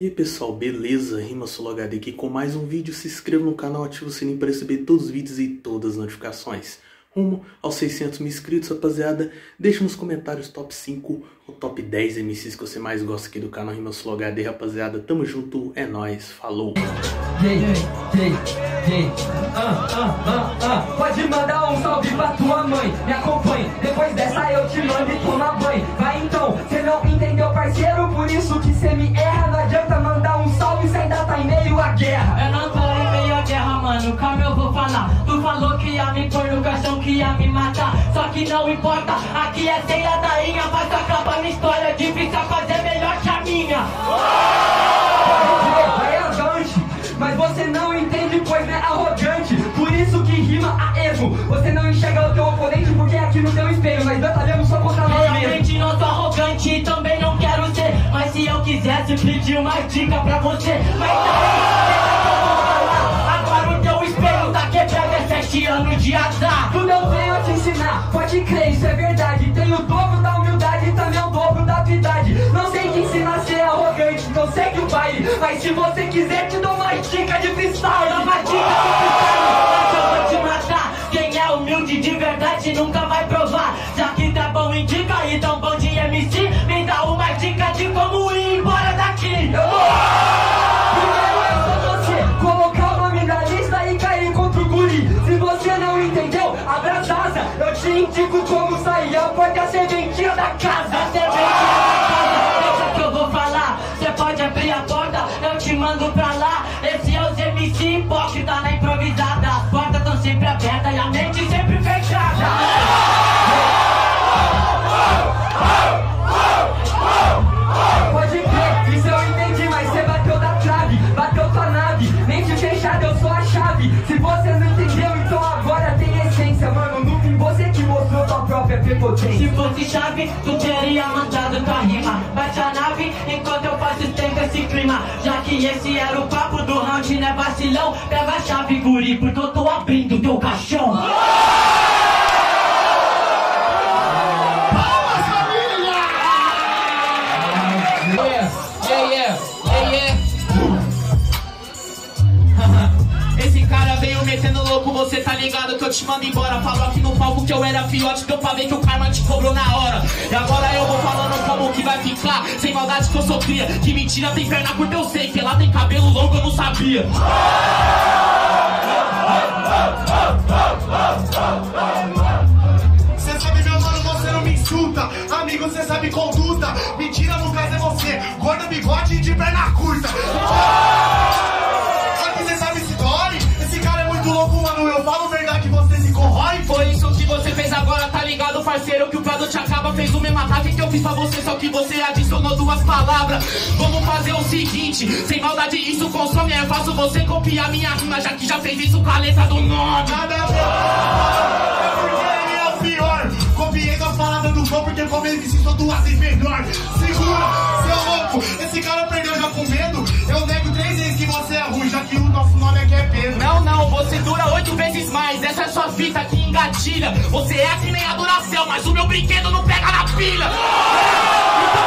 E aí pessoal, beleza? Rima HD aqui com mais um vídeo. Se inscreva no canal, ative o sininho para receber todos os vídeos e todas as notificações. Rumo aos 600 mil inscritos, rapaziada. Deixa nos comentários top 5 ou top 10 MCs que você mais gosta aqui do canal Rima HD, rapaziada. Tamo junto, é nóis, falou! Hey, hey, hey. Pode mandar um salve pra tua mãe, me acompanhe. Depois dessa eu te mando e toma banho. Vai então, cê não entendeu, parceiro, por isso que cê que ia me matar. Só que não importa, aqui é sem ladainha. Mas acaba minha história, difícil é fazer melhor que a minha. Mas você não entende, pois é arrogante. Por isso que rima a erro. Você não enxerga o teu oponente porque é aqui no teu espelho. Nós batalhamos só contra nós mesmos. Realmente não sou arrogante e também não quero ser. Mas se eu quisesse pedir uma dica pra você, mas daí, não segue o baile. Mas se você quiser, te dou uma dica de freestyle. Dá uma dica do freestyle, mas eu vou te matar. Quem é humilde de verdade nunca vai provar. Já que tá bom em dica e tão bom de MC, me dá uma dica de como ir embora daqui. Eu vou. Primeiro é só você colocar o nome na lista e cair contra o guri. Se você não entendeu, abra as asas. Eu te indico como sair. A porta serventia da casa. Chave. Se você não entendeu, então agora tem essência, mano. No você que mostrou tua própria prepotência. Se fosse chave, tu teria mandado tua rima. Bate a nave enquanto eu faço tempo esse clima. Já que esse era o papo do round, né vacilão? Pega a chave, guri, porque eu tô abrindo teu caixão. Ligado que eu te mando embora. Falou aqui no palco que eu era fiote, deu pra ver que o karma te cobrou na hora. E agora eu vou falando como que vai ficar. Sem maldade que eu sou cria. Que mentira tem perna curta, eu sei. Que lá tem cabelo longo, eu não sabia. Cê sabe, meu mano, você não me insulta. Amigo, cê sabe conduta. Mentira, no caso é você. Gordo, bigode de perna curta. Eu fiz pra você, só que você adicionou duas palavras. Vamos fazer o seguinte: sem maldade, isso consome. É fácil você copiar minha rima, já que já fez isso com a letra do nome. Nada a ver. É porque ele é o pior. Copiei a palavra do gol porque como ele disse, sou duas vezes melhor. Segura, seu louco. Esse cara perdeu dura oito vezes mais. Essa é sua fita que engatilha. Você é que nem a Duracell, mas o meu brinquedo não pega na pilha. Então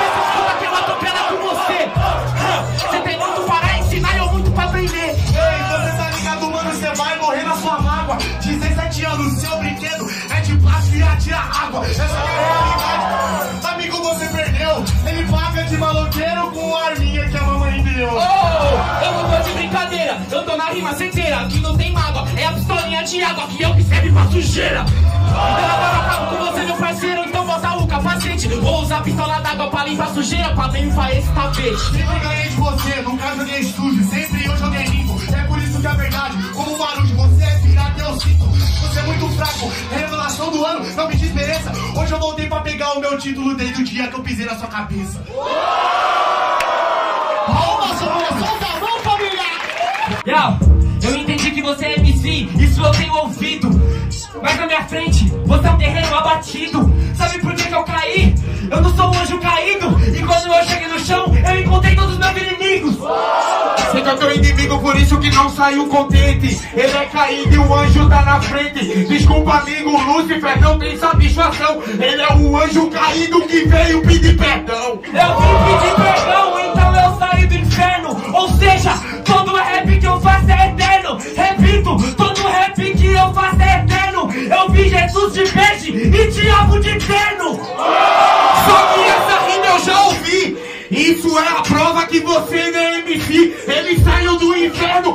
na rima certeira. Aqui não tem mágoa, é a pistolinha de água que eu que serve pra sujeira. Então agora acabo com você, meu parceiro. Então bota o capacete. Vou usar a pistola d'água pra limpar a sujeira, pra limpar esse tapete. Sempre ganhei de você, nunca joguei sujo, sempre eu joguei limpo. É por isso que é verdade, como o Marujo, você é pirata, eu sinto. Você é muito fraco, revelação do ano, não me desmereça. Hoje eu voltei pra pegar o meu título desde o dia que eu pisei na sua cabeça. Palmas, Yo, eu entendi que você é MC, isso eu tenho ouvido. Mas na minha frente, você é um terreno abatido. Sabe por que, que eu caí? Eu não sou um anjo caído. E quando eu cheguei no chão, eu encontrei todos os meus inimigos. Você que é teu inimigo, por isso que não saiu contente. Ele é caído e o anjo tá na frente. Desculpa, amigo, Lúcifer não tem satisfação. Ele é o anjo caído que veio pedir perdão. Eu vim pedir perdão, então eu saí do inferno. Todo rap que eu faço é eterno. Repito, todo rap que eu faço é eterno. Eu vi Jesus de peixe e diabo de terno. Só que essa rima eu já ouvi. Isso é a prova que você não é MC. Ele saiu do inferno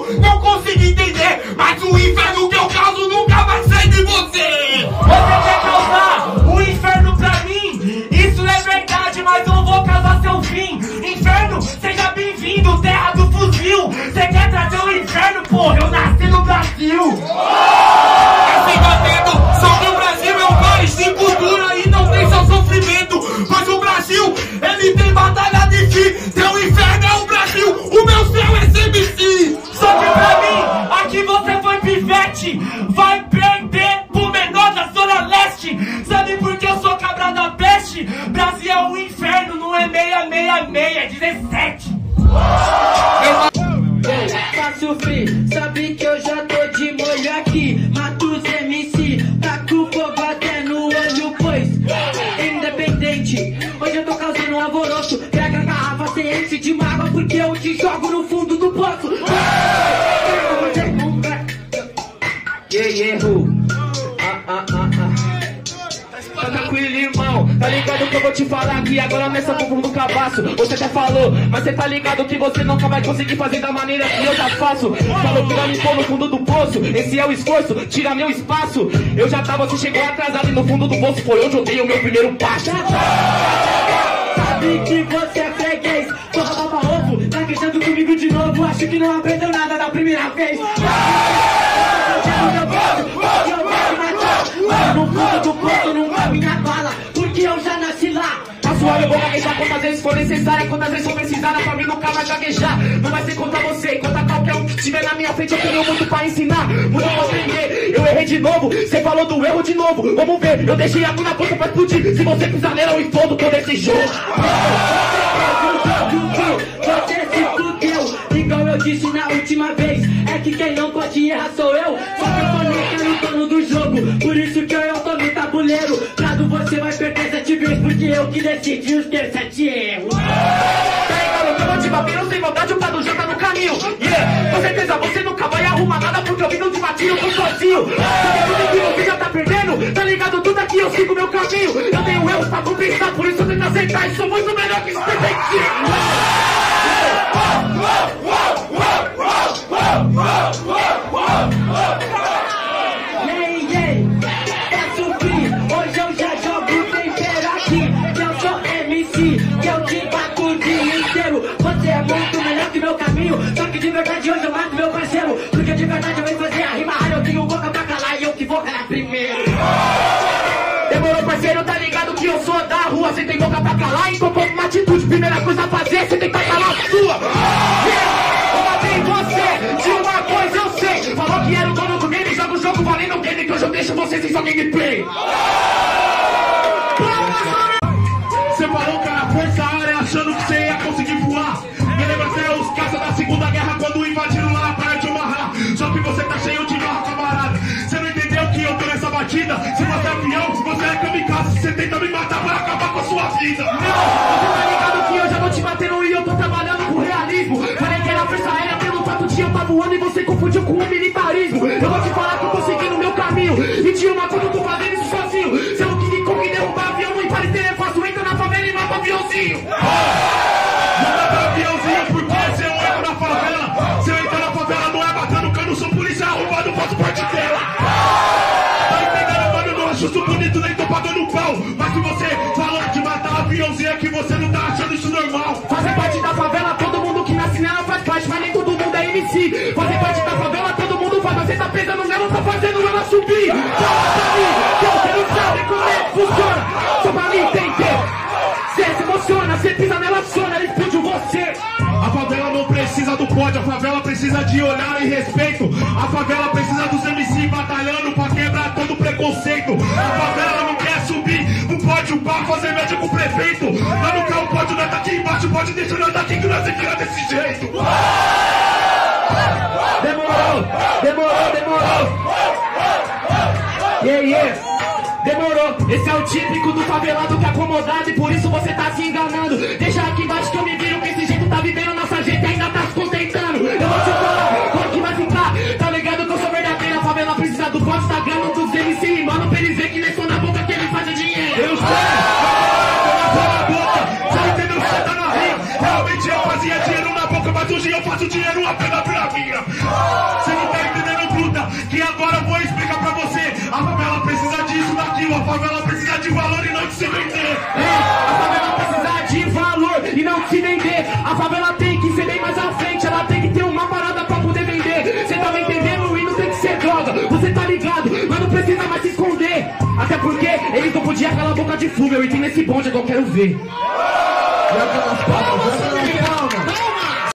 porra? Eu nasci no Brasil. Tá irmão. Tá ligado que eu vou te falar aqui agora nessa bumbum do cabaço. Você até falou, mas você tá ligado que você nunca vai conseguir fazer da maneira que eu já faço. Falou que vai me pôr no fundo do poço. Esse é o esforço, tira meu espaço. Eu já tava, você chegou atrasado e no fundo do poço foi onde eu dei o meu primeiro passo. Sabe que você é freguês, porra baba ovo. Tá queixando comigo de novo, acho que não aprendeu nada da primeira vez. No fundo do poço gaguejar quantas vezes for necessária, quantas vezes for precisada, pra mim nunca vai gaguejar. Não vai ser contra você, contra qualquer um que estiver na minha frente, eu tenho muito pra ensinar, muito pra aprender. Eu errei de novo, você falou do erro de novo. Vamos ver, eu deixei a na boca pra explodir. Se você pisar nela, eu explodo todo esse jogo. Você se fudeu, igual eu disse na última vez. É que quem não pode errar sou eu. Só que eu tô no dono do jogo. Por isso que eu tô no tabuleiro. Prado você vai perder porque eu que decidi os teus sete erros. Tá ligado? Eu vou te bater, sem maldade, o Prado já tá no caminho. Yeah, com certeza você nunca vai arrumar nada, porque eu vim de batinho, eu tô sozinho. Sabe tudo que você já tá perdendo? Tá ligado? Tudo aqui eu sigo meu caminho. Eu tenho erros pra compensar, por isso eu tento aceitar. E sou muito melhor que esse Yeah, Você tem boca pra calar, então toma uma atitude. Primeira coisa a fazer, você tem que calar a sua. Eu você, de uma coisa eu sei. Falou que era o dono do game, joga o jogo valendo o game, que hoje eu deixo você sem sua gameplay. Você parou com a força aérea achando que você ia conseguir voar. Me lembra até os caças da Segunda Guerra quando invadiram lá a praia de Omaha. Só que você tá cheio de barra, camarada. Você não entendeu que eu tô nessa batida? Se Você tenta me matar pra acabar com a sua vida. Você tá ligado que eu já vou te batendo e eu tô trabalhando com realismo. Falei que era força aérea pelo fato de eu tá voando e você confundiu com o militarismo. Eu vou te falar que eu tô seguindo o meu caminho. E de uma coisa eu tô fazendo isso sozinho. Se eu King Kong derrubar avião, não parecer é fácil. Entra na favela e mata aviãozinho. Nela, tá fazendo ela subir. Fala pra mim, que eu quero saber como é que funciona. Só pra mim entender. Cê se emociona, cê pisa nela, aciona, ela explode você. A favela não precisa do pódio, a favela precisa de olhar e respeito. A favela precisa dos MC batalhando pra quebrar todo preconceito. A favela não quer subir no pódio pra fazer média com o prefeito. Lá no carro pode nós tá aqui embaixo, pode deixar nós tá aqui que nós se vira desse jeito. Demorou, esse é o típico do favelado que é acomodado e por isso você tá se enganando. Deixa aqui embaixo que eu me viro que esse jeito tá vivendo nossa gente ainda tá se contentando Eu vou te falar, como que vai ficar? Tá ligado que eu sou verdadeira, a favela precisa do Instagram, dos MC, mano, pra eles verem que nesse e se vender. A favela tem que ser bem mais à frente, ela tem que ter uma parada pra poder vender. Cê tá me entendendo? E não tem que ser droga. Você tá ligado, mas não precisa mais se esconder. Até porque eles não podiam calar a boca de fumo. Eu entrei nesse bonde, agora eu quero ver. E aquelas palavras,